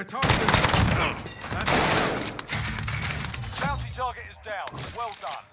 The target is... That's Bounty target is down. Well done.